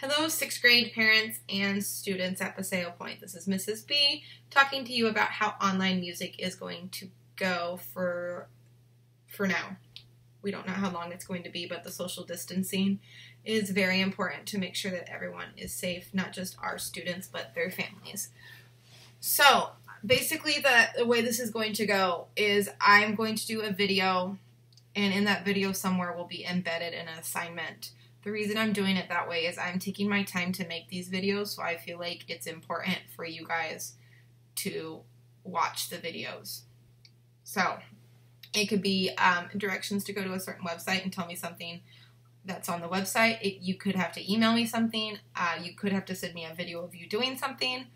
Hello, sixth grade parents and students at Paseo Pointe. This is Mrs. B talking to you about how online music is going to go for for now. We don't know how long it's going to be, but the social distancing is very important to make sure that everyone is safe, not just our students, but their families. So, basically, the, the way this is going to go is I'm going to do a video, and in that video, somewhere will be embedded an assignment the reason I'm doing it that way is I'm taking my time to make these videos, so I feel like it's important for you guys to watch the videos. So, it could be um, directions to go to a certain website and tell me something that's on the website. It, you could have to email me something. Uh, you could have to send me a video of you doing something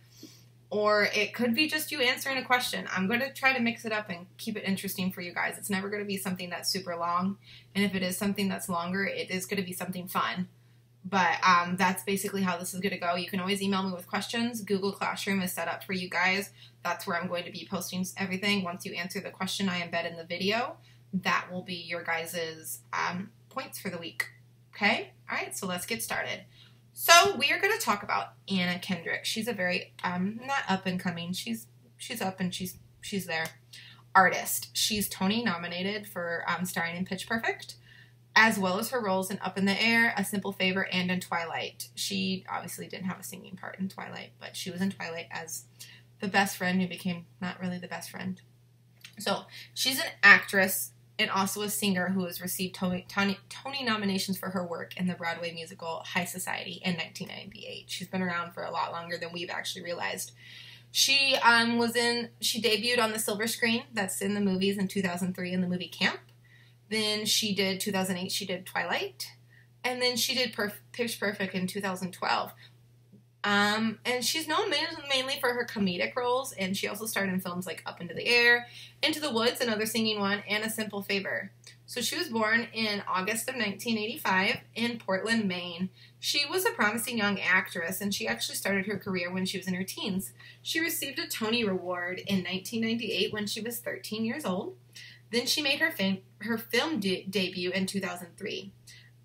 or it could be just you answering a question. I'm going to try to mix it up and keep it interesting for you guys. It's never going to be something that's super long, and if it is something that's longer, it is going to be something fun. But um, that's basically how this is going to go. You can always email me with questions. Google Classroom is set up for you guys. That's where I'm going to be posting everything. Once you answer the question I embed in the video, that will be your guys' um, points for the week. Okay? All right, so let's get started. So we are going to talk about Anna Kendrick. She's a very um not up and coming. She's she's up and she's she's there. Artist. She's Tony nominated for um, starring in Pitch Perfect, as well as her roles in Up in the Air, A Simple Favor, and in Twilight. She obviously didn't have a singing part in Twilight, but she was in Twilight as the best friend who became not really the best friend. So she's an actress and also a singer who has received Tony, Tony, Tony, nominations for her work in the Broadway musical High Society in 1998. She's been around for a lot longer than we've actually realized. She um, was in, she debuted on the silver screen, that's in the movies in 2003 in the movie Camp. Then she did 2008, she did Twilight. And then she did Pitch Perfect in 2012. Um, and she's known mainly for her comedic roles, and she also starred in films like Up into the Air, Into the Woods, another singing one, and A Simple Favor. So she was born in August of 1985 in Portland, Maine. She was a promising young actress, and she actually started her career when she was in her teens. She received a Tony Award in 1998 when she was 13 years old. Then she made her, her film de- debut in 2003.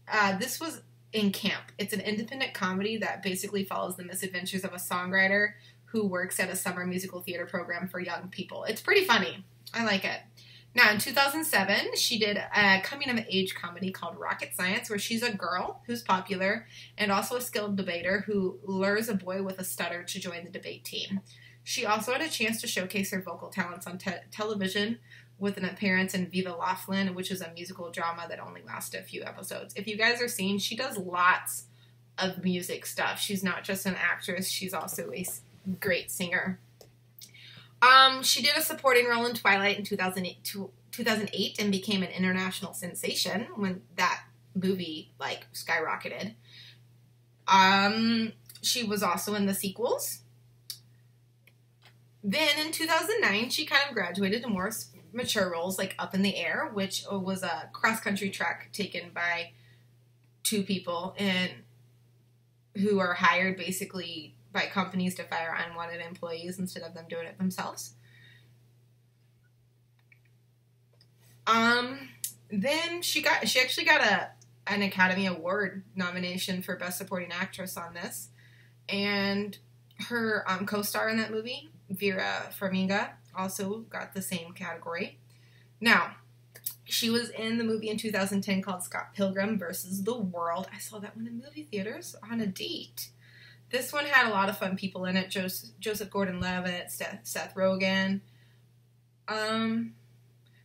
Uh, this was in Camp. It's an independent comedy that basically follows the misadventures of a songwriter who works at a summer musical theater program for young people. It's pretty funny. I like it. Now, in 2007, she did a coming of age comedy called Rocket Science, where she's a girl who's popular and also a skilled debater who lures a boy with a stutter to join the debate team. She also had a chance to showcase her vocal talents on te- television with an appearance in Viva Laughlin, which is a musical drama that only lasted a few episodes. If you guys are seeing, she does lots of music stuff. She's not just an actress, she's also a great singer. Um, she did a supporting role in Twilight in 2008, 2008 and became an international sensation when that movie like skyrocketed. Um, she was also in the sequels. Then in 2009, she kind of graduated to more mature roles like Up in the Air, which was a cross country track taken by two people and who are hired basically by companies to fire unwanted employees instead of them doing it themselves. Um, then she got she actually got a an Academy Award nomination for Best Supporting Actress on this, and her um, co-star in that movie, Vera Farmiga, also got the same category. Now, she was in the movie in 2010 called Scott Pilgrim versus the World. I saw that one in movie theaters on a date. This one had a lot of fun people in it. Joseph, Gordon-Levitt, Seth, Seth Rogen. Um,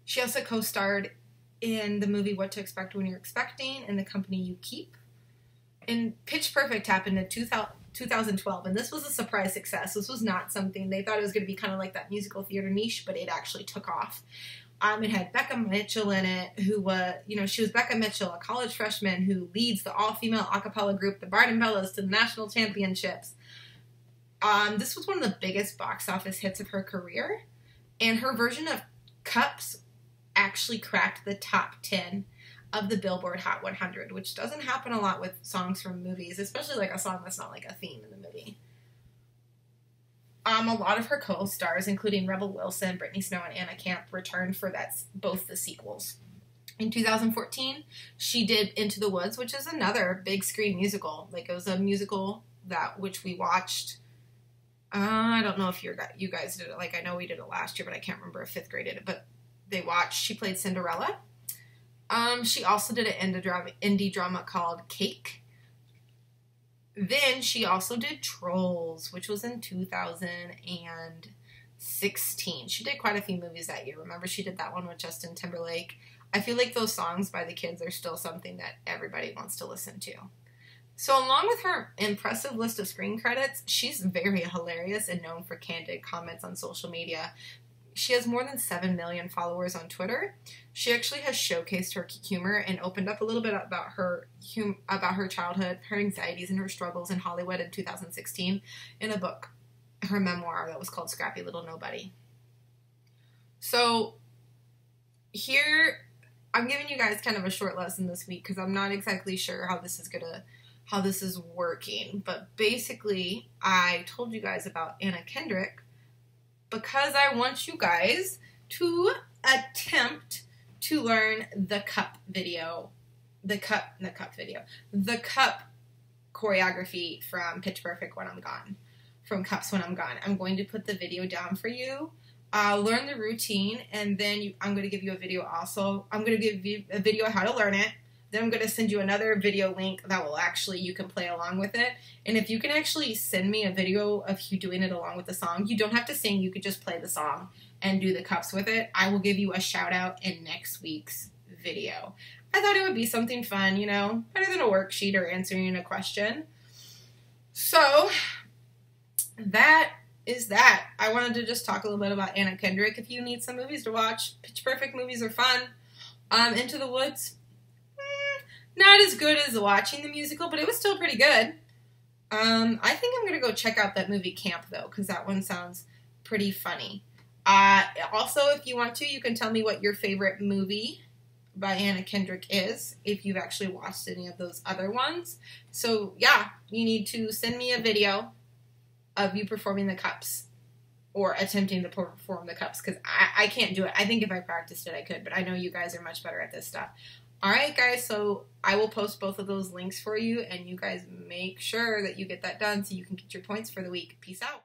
she also co-starred in the movie What to Expect When You're Expecting and The Company You Keep. And Pitch Perfect happened in 2000, 2012, and this was a surprise success. This was not something they thought it was going to be kind of like that musical theater niche, but it actually took off. Um, it had Beca Mitchell in it, who was, you know, she was Beca Mitchell, a college freshman who leads the all-female a cappella group, the Barden Bellas, to the national championships. Um, this was one of the biggest box office hits of her career, and her version of Cups actually cracked the top 10 of the Billboard Hot 100, which doesn't happen a lot with songs from movies, especially like a song that's not like a theme in the movie. Um, a lot of her co-stars, including Rebel Wilson, Brittany Snow, and Anna Camp, returned for that both the sequels. In 2014, she did Into the Woods, which is another big screen musical. Like it was a musical that which we watched. Uh, I don't know if you you guys did it. Like I know we did it last year, but I can't remember if fifth grade did it. But they watched. She played Cinderella. Um, she also did an indie drama, indie drama called Cake. Then she also did Trolls, which was in 2016. She did quite a few movies that year. Remember, she did that one with Justin Timberlake. I feel like those songs by the kids are still something that everybody wants to listen to. So, along with her impressive list of screen credits, she's very hilarious and known for candid comments on social media. She has more than 7 million followers on Twitter. She actually has showcased her humor and opened up a little bit about her hum- about her childhood, her anxieties and her struggles in Hollywood in 2016 in a book, her memoir that was called Scrappy Little Nobody. So here I'm giving you guys kind of a short lesson this week because I'm not exactly sure how this is going to how this is working, but basically I told you guys about Anna Kendrick because I want you guys to attempt to learn the cup video, the cup, the cup video, the cup choreography from Pitch Perfect when I'm gone, from Cups when I'm gone. I'm going to put the video down for you. Uh, learn the routine, and then you, I'm going to give you a video also. I'm going to give you a video how to learn it. Then I'm going to send you another video link that will actually, you can play along with it. And if you can actually send me a video of you doing it along with the song, you don't have to sing, you could just play the song and do the cups with it. I will give you a shout out in next week's video. I thought it would be something fun, you know, better than a worksheet or answering a question. So, that is that. I wanted to just talk a little bit about Anna Kendrick. If you need some movies to watch, Pitch Perfect movies are fun. Um, Into the Woods, not as good as watching the musical, but it was still pretty good. Um, I think I'm gonna go check out that movie Camp though, because that one sounds pretty funny. Uh, also, if you want to, you can tell me what your favorite movie by Anna Kendrick is, if you've actually watched any of those other ones. So, yeah, you need to send me a video of you performing the cups or attempting to perform the cups because I, I can't do it. I think if I practiced it, I could, but I know you guys are much better at this stuff. All right, guys, so I will post both of those links for you, and you guys make sure that you get that done so you can get your points for the week. Peace out.